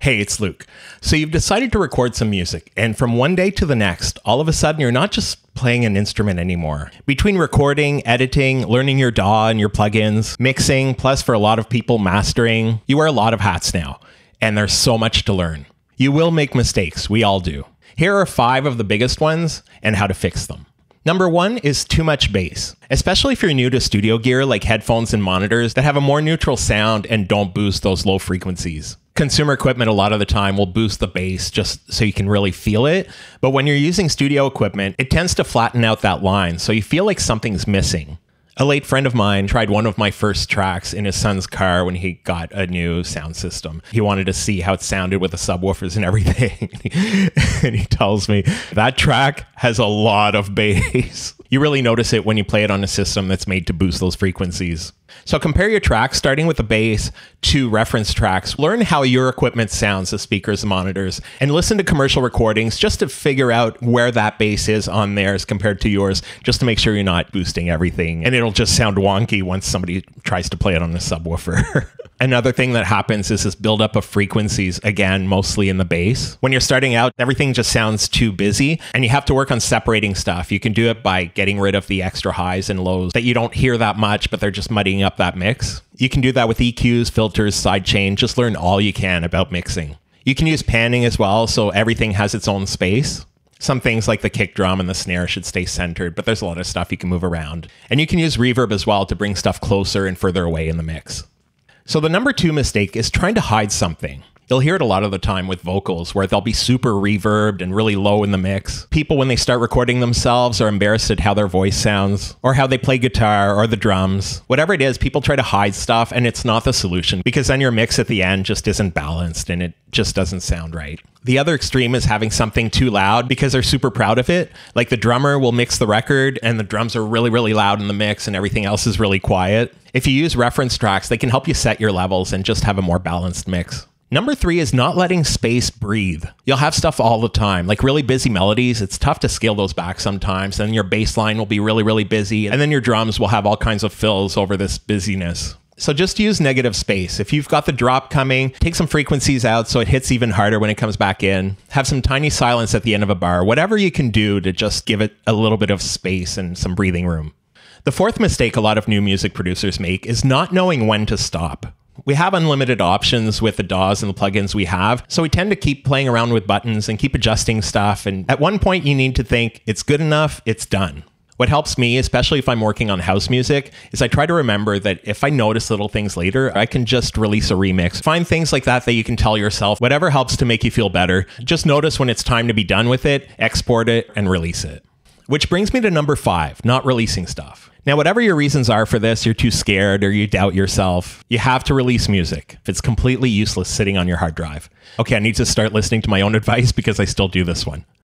Hey, it's Luc. So you've decided to record some music, and from one day to the next, all of a sudden you're not just playing an instrument anymore. Between recording, editing, learning your DAW and your plugins, mixing, plus for a lot of people, mastering, you wear a lot of hats now, and there's so much to learn. You will make mistakes, we all do. Here are five of the biggest ones and how to fix them. Number one is too much bass, especially if you're new to studio gear like headphones and monitors that have a more neutral sound and don't boost those low frequencies. Consumer equipment, a lot of the time, will boost the bass just so you can really feel it. But when you're using studio equipment, it tends to flatten out that line, so you feel like something's missing. A late friend of mine tried one of my first tracks in his son's car when he got a new sound system. He wanted to see how it sounded with the subwoofers and everything. and he tells me that track has a lot of bass. You really notice it when you play it on a system that's made to boost those frequencies. So compare your tracks, starting with the bass, to reference tracks. Learn how your equipment sounds, the speakers, the monitors, and listen to commercial recordings just to figure out where that bass is on theirs compared to yours, just to make sure you're not boosting everything. And it'll just sound wonky once somebody tries to play it on a subwoofer. Another thing that happens is this buildup of frequencies, again, mostly in the bass. When you're starting out, everything just sounds too busy, and you have to work on separating stuff. You can do it by getting rid of the extra highs and lows that you don't hear that much, but they're just muddying up that mix. You can do that with EQs, filters, sidechain. Just learn all you can about mixing. You can use panning as well, so everything has its own space. Some things like the kick drum and the snare should stay centered, but there's a lot of stuff you can move around. And you can use reverb as well to bring stuff closer and further away in the mix. So the number two mistake is trying to hide something. You'll hear it a lot of the time with vocals where they'll be super reverbed and really low in the mix. People, when they start recording themselves, are embarrassed at how their voice sounds or how they play guitar or the drums. Whatever it is, people try to hide stuff, and it's not the solution because then your mix at the end just isn't balanced and it just doesn't sound right. The other extreme is having something too loud because they're super proud of it. Like the drummer will mix the record and the drums are really, really loud in the mix and everything else is really quiet. If you use reference tracks, they can help you set your levels and just have a more balanced mix. Number three is not letting space breathe. You'll have stuff all the time, like really busy melodies. It's tough to scale those back sometimes. Then your bass line will be really, really busy. And then your drums will have all kinds of fills over this busyness. So just use negative space. If you've got the drop coming, take some frequencies out so it hits even harder when it comes back in. Have some tiny silence at the end of a bar. Whatever you can do to just give it a little bit of space and some breathing room. The fourth mistake a lot of new music producers make is not knowing when to stop. We have unlimited options with the DAWs and the plugins we have, so we tend to keep playing around with buttons and keep adjusting stuff. And at one point, you need to think it's good enough, it's done. What helps me, especially if I'm working on house music, is I try to remember that if I notice little things later, I can just release a remix. Find things like that that you can tell yourself, whatever helps to make you feel better. Just notice when it's time to be done with it, export it, and release it. Which brings me to number five not releasing stuff. Now, whatever your reasons are for this, you're too scared or you doubt yourself, you have to release music. It's completely useless sitting on your hard drive. Okay, I need to start listening to my own advice because I still do this one.